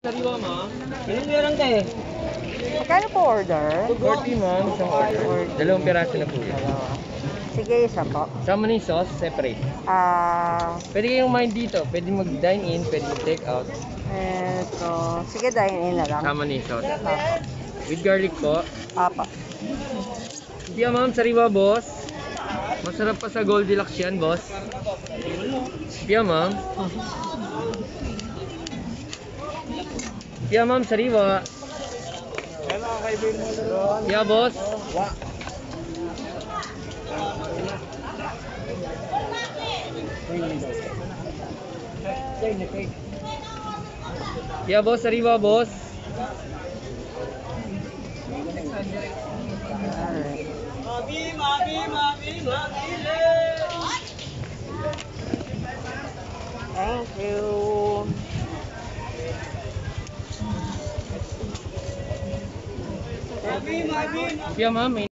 Sariwa ma. Ilang meron ka eh? Magkano po order? 40 ma'am, isang order. Dalawang piraso na po yan. Dalawa. Sige, isa po. Sama na yung sauce, separate. Ah, Pwede kayong mind dito. Pwede mag-dine in, pwede mag-take out. eto. Sige, dine in na lang. Sama na yung sauce. With garlic po. Apa. Hindi ma'am, sariwa boss. Masarap pa sa Goldilocks yan, boss. Hindi ma'am. Hindi ma'am, sariwa. Yeah, boss. Yeah, boss, sariwa, boss. Alright. Thank you. Yeah, ma'am,